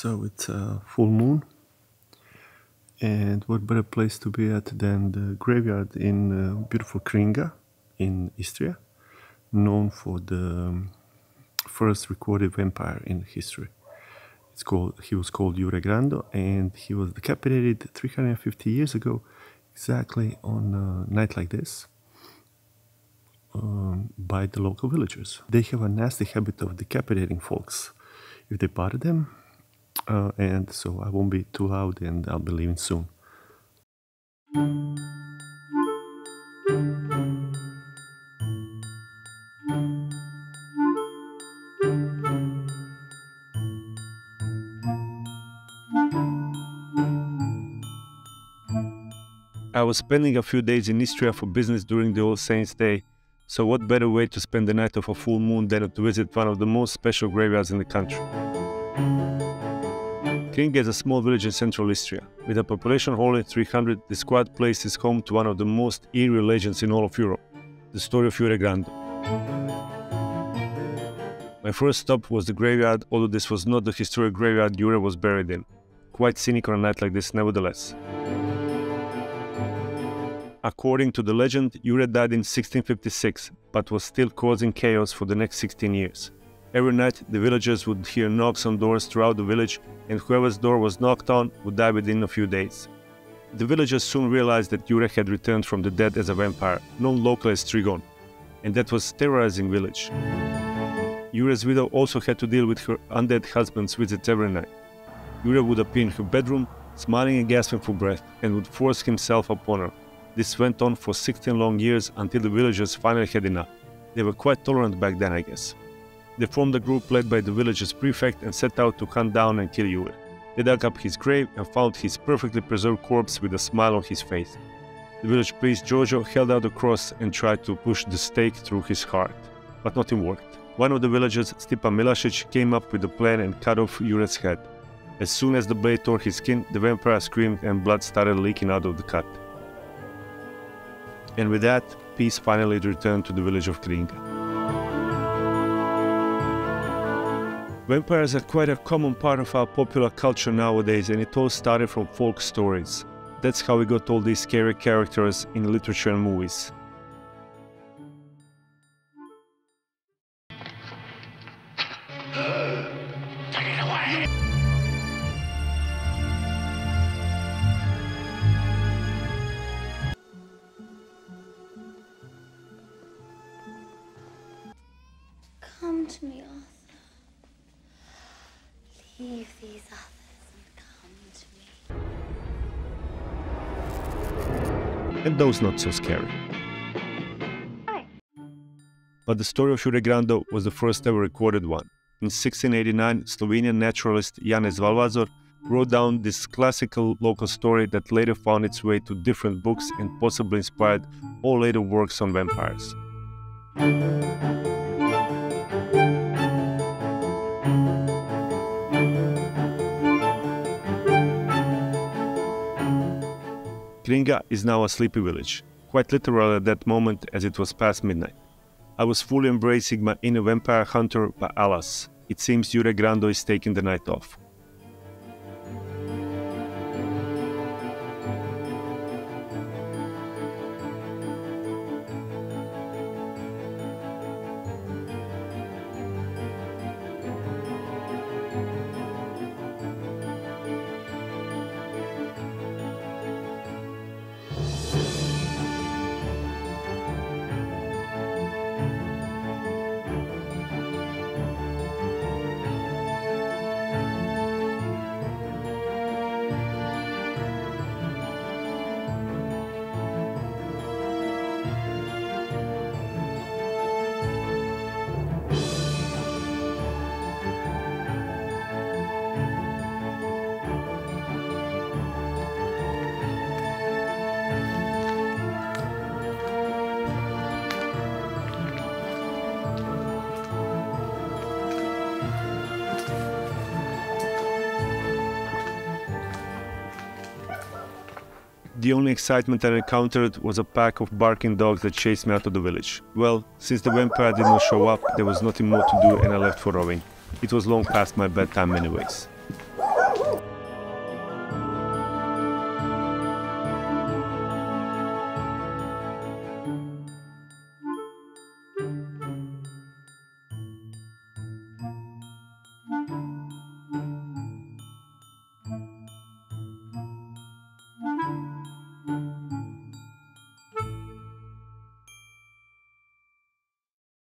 So it's a full moon. And what better place to be at than the graveyard in uh, beautiful Kringa in Istria, known for the um, first recorded vampire in history. It's called, he was called Jure Grando and he was decapitated 350 years ago, exactly on a night like this. Um, by the local villagers. They have a nasty habit of decapitating folks if they bother them, uh, and so I won't be too loud and I'll be leaving soon. I was spending a few days in Istria for business during the All Saints' Day, so what better way to spend the night of a full moon than to visit one of the most special graveyards in the country? Kringa is a small village in central Istria. With a population of only 300, this quiet place is home to one of the most eerie legends in all of Europe, the story of Jure Grando. My first stop was the graveyard, although this was not the historic graveyard Jure was buried in. Quite scenic on a night like this nevertheless. According to the legend, Jure died in 1656, but was still causing chaos for the next 16 years. Every night, the villagers would hear knocks on doors throughout the village, and whoever's door was knocked on would die within a few days. The villagers soon realized that Jure had returned from the dead as a vampire, known locally as Strigon, and that was terrorizing village. Jure's widow also had to deal with her undead husband's visits every night. Jure would appear in her bedroom, smiling and gasping for breath, and would force himself upon her. This went on for 16 long years until the villagers finally had enough. They were quite tolerant back then, I guess. They formed a group led by the village's prefect and set out to hunt down and kill Jure. They dug up his grave and found his perfectly preserved corpse with a smile on his face. The village priest Giorgio held out a cross and tried to push the stake through his heart, but nothing worked. One of the villagers, Stipa Milasic, came up with a plan and cut off Jure's head. As soon as the blade tore his skin, the vampire screamed and blood started leaking out of the cut. And with that, peace finally returned to the village of Kringa. Vampires are quite a common part of our popular culture nowadays, and it all started from folk stories. That's how we got all these scary characters in literature and movies. Come to me, Arthur. Leave these others and come to me. and those not so scary. But the story of Jure Grando was the first ever recorded one. In 1689, Slovenian naturalist Janez Valvasor wrote down this classical local story that later found its way to different books and possibly inspired all later works on vampires. Kringa is now a sleepy village, quite literal at that moment as it was past midnight. I was fully embracing my inner vampire hunter, but alas, it seems Jure Grando is taking the night off. The only excitement I encountered was a pack of barking dogs that chased me out of the village. Well, since the vampire did not show up, there was nothing more to do and I left for Rovinj. It was long past my bedtime anyways.